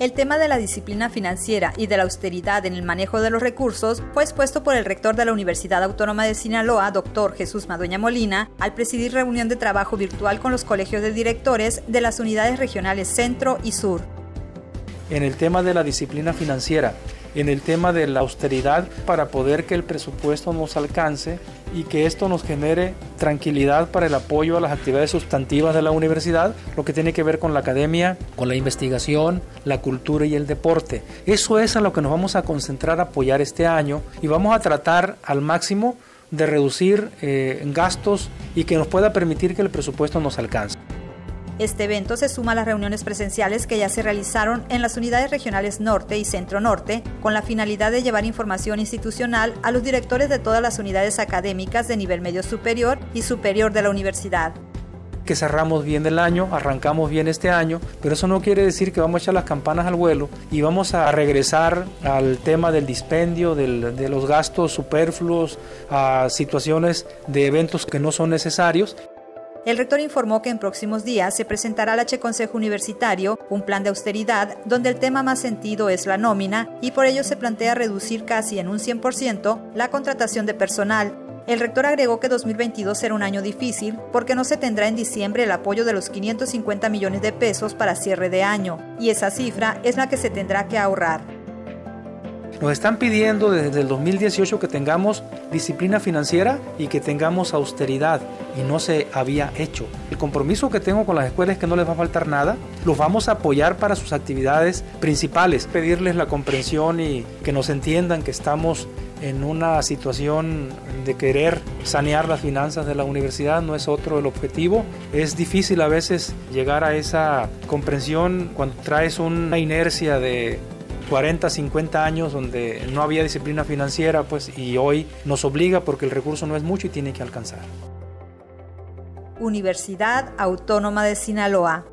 El tema de la disciplina financiera y de la austeridad en el manejo de los recursos fue expuesto por el rector de la Universidad Autónoma de Sinaloa, doctor Jesús Madueña Molina, al presidir reunión de trabajo virtual con los colegios de directores de las unidades regionales Centro y Sur. En el tema de la disciplina financiera, en el tema de la austeridad para poder que el presupuesto nos alcance y que esto nos genere tranquilidad para el apoyo a las actividades sustantivas de la universidad, lo que tiene que ver con la academia, con la investigación, la cultura y el deporte. Eso es a lo que nos vamos a concentrar apoyar este año y vamos a tratar al máximo de reducir eh, gastos y que nos pueda permitir que el presupuesto nos alcance. Este evento se suma a las reuniones presenciales que ya se realizaron en las unidades regionales Norte y Centro Norte, con la finalidad de llevar información institucional a los directores de todas las unidades académicas de nivel medio superior y superior de la universidad que cerramos bien el año, arrancamos bien este año, pero eso no quiere decir que vamos a echar las campanas al vuelo y vamos a regresar al tema del dispendio, de los gastos superfluos, a situaciones de eventos que no son necesarios. El rector informó que en próximos días se presentará al H Consejo Universitario un plan de austeridad donde el tema más sentido es la nómina y por ello se plantea reducir casi en un 100% la contratación de personal. El rector agregó que 2022 será un año difícil porque no se tendrá en diciembre el apoyo de los 550 millones de pesos para cierre de año y esa cifra es la que se tendrá que ahorrar. Nos están pidiendo desde el 2018 que tengamos disciplina financiera y que tengamos austeridad y no se había hecho. El compromiso que tengo con las escuelas es que no les va a faltar nada. Los vamos a apoyar para sus actividades principales, pedirles la comprensión y que nos entiendan que estamos en una situación de querer sanear las finanzas de la universidad, no es otro el objetivo. Es difícil a veces llegar a esa comprensión cuando traes una inercia de 40, 50 años donde no había disciplina financiera, pues y hoy nos obliga porque el recurso no es mucho y tiene que alcanzar. Universidad Autónoma de Sinaloa